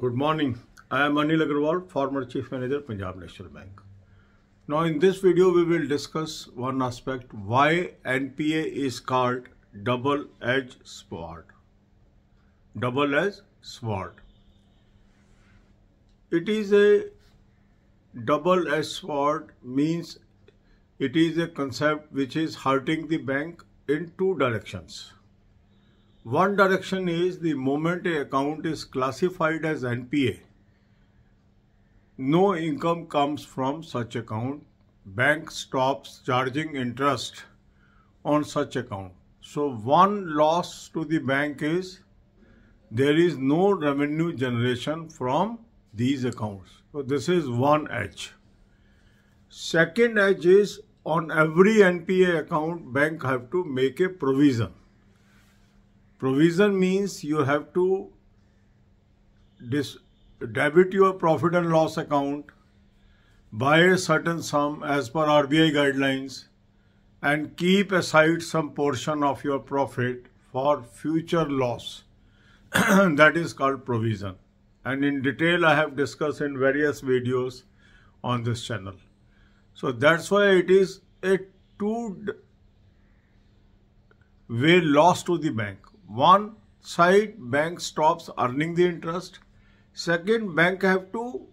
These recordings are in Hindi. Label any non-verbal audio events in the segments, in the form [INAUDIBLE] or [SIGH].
Good morning. I am Anil Agarwal, former Chief Manager, Punjab National Bank. Now, in this video, we will discuss one aspect why NPA is called double edged sword. Double edged sword. It is a double edged sword means it is a concept which is hurting the bank in two directions. One direction is the moment a account is classified as NPA, no income comes from such account. Bank stops charging interest on such account. So one loss to the bank is there is no revenue generation from these accounts. So this is one edge. Second edge is on every NPA account, bank have to make a provision. Provision means you have to dis- debit your profit and loss account by a certain sum as per RBI guidelines and keep aside some portion of your profit for future loss. [CLEARS THROAT] that is called provision. And in detail, I have discussed in various videos on this channel. So that's why it is a two way loss to the bank. One side, bank stops earning the interest. Second, bank have to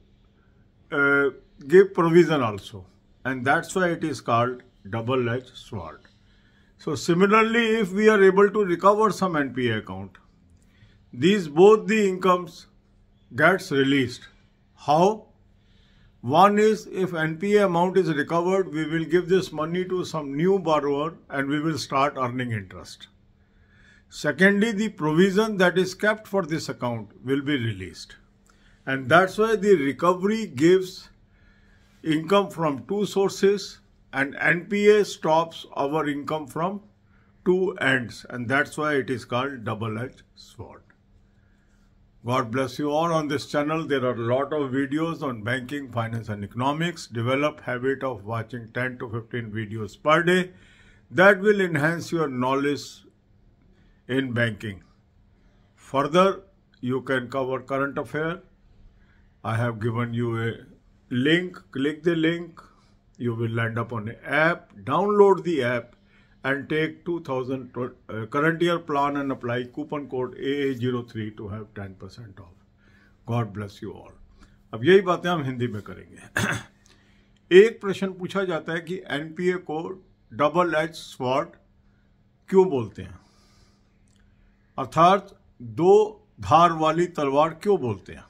uh, give provision also. And that's why it is called double-edged sword. So similarly, if we are able to recover some NPA account, these both the incomes gets released. How? One is if NPA amount is recovered, we will give this money to some new borrower and we will start earning interest. Secondly, the provision that is kept for this account will be released. And that's why the recovery gives income from two sources and NPA stops our income from two ends. And that's why it is called double-edged sword. God bless you all on this channel. There are a lot of videos on banking, finance and economics. Develop habit of watching 10 to 15 videos per day. That will enhance your knowledge in banking. Further, you can cover current affair. I have given you a link. Click the link. You will land up on an app. Download the app and take 2000 uh, current year plan and apply coupon code AA03 to have 10% off. God bless you all. अब यही बातें हम हिंदी में करेंगे एक प्रश्न पूछा जाता है कि एनपीए को डबल एच स्वॉट क्यों बोलते हैं अर्थात दो धार वाली तलवार क्यों बोलते हैं?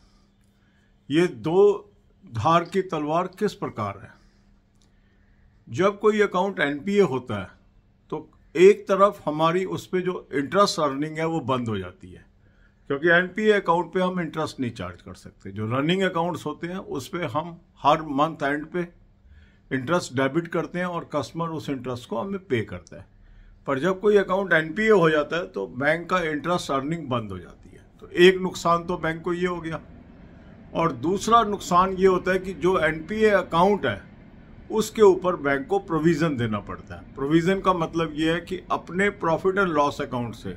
ये दो धार की तलवार किस प्रकार है? जब कोई अकाउंट एनपीए होता है तो एक तरफ़ हमारी उस पर जो इंटरेस्ट अर्निंग है, वो बंद हो जाती है। क्योंकि एनपीए अकाउंट पे हम इंटरेस्ट नहीं चार्ज कर सकते। जो रनिंग अकाउंट्स होते हैं, उस पर हम हर मंथ एंड पे इंटरेस्ट डेबिट करते हैं और कस्टमर उस इंटरेस्ट को हमें पे करता है। पर जब कोई अकाउंट एनपीए हो जाता है तो बैंक का इंटरेस्ट अर्निंग बंद हो जाती है। तो एक नुकसान तो बैंक को ये हो गया। और दूसरा नुकसान ये होता है कि जो एनपीए अकाउंट है, उसके ऊपर बैंक को प्रोविज़न देना पड़ता है। प्रोविज़न का मतलब ये है कि अपने प्रॉफिट एंड लॉस अकाउंट से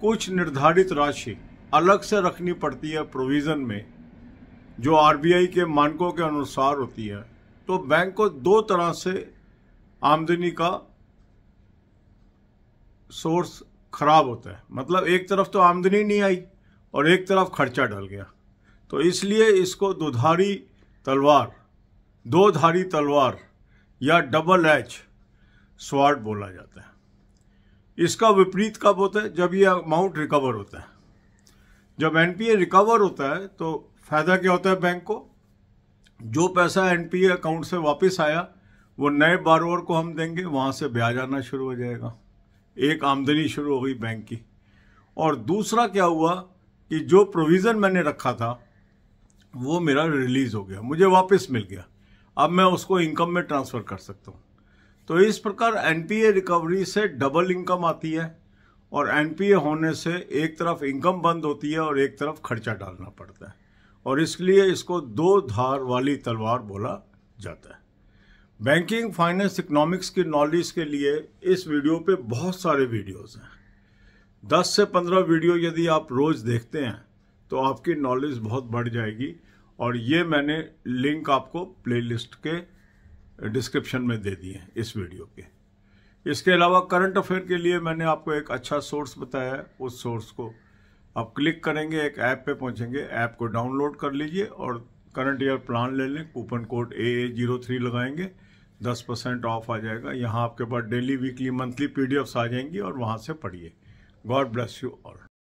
कुछ निर्धारित राशि अलग से रखनी पड़ती है प्रोविज़न में, जो आरबीआई के मानकों के अनुसार होती है। तो बैंक को दो तरह से आमदनी का सोर्स खराब होता है। मतलब एक तरफ़ तो आमदनी नहीं आई और एक तरफ़ खर्चा डल गया। तो इसलिए इसको दुधारी तलवार, दो धारी तलवार या डबल एच स्वाड बोला जाता है। इसका विपरीत कब होता है? जब ये अमाउंट रिकवर होता है। जब एनपीए रिकवर होता है तो फ़ायदा क्या होता है बैंक को? जो पैसा एनपीए अकाउंट से वापस आया, वो नए बारोवर को हम देंगे, वहाँ से ब्याज आना शुरू हो जाएगा। एक आमदनी शुरू हो गई बैंक की। और दूसरा क्या हुआ कि जो प्रोविज़न मैंने रखा था, वो मेरा रिलीज़ हो गया। मुझे वापस मिल गया। अब मैं उसको इनकम में ट्रांसफ़र कर सकता हूँ। तो इस प्रकार एनपीए रिकवरी से डबल इनकम आती है और एनपीए होने से एक तरफ़ इनकम बंद होती है और एक तरफ़ खर्चा डालना पड़ता है। और इसलिए इसको दो धार वाली तलवार बोला जाता है। बैंकिंग फाइनेंस इकोनॉमिक्स की नॉलेज के लिए इस वीडियो पे बहुत सारे वीडियोस हैं। 10 से 15 वीडियो यदि आप रोज़ देखते हैं तो आपकी नॉलेज बहुत बढ़ जाएगी और ये मैंने लिंक आपको प्लेलिस्ट के डिस्क्रिप्शन में दे दिए हैं इस वीडियो के। इसके अलावा करंट अफेयर के लिए मैंने आपको एक अच्छा सोर्स बताया है, उस सोर्स को आप क्लिक करेंगे, एक ऐप पे पहुँचेंगे ऐप को डाउनलोड कर लीजिए और करंट ईयर प्लान ले लें coupon code A A zero three लगाएँगे। दस परसेंट ऑफ़ आ जाएगा। यहाँ आपके पास डेली वीकली मंथली पीडीएफ्स आ जाएँगी और वहाँ से पढ़िए। God bless you all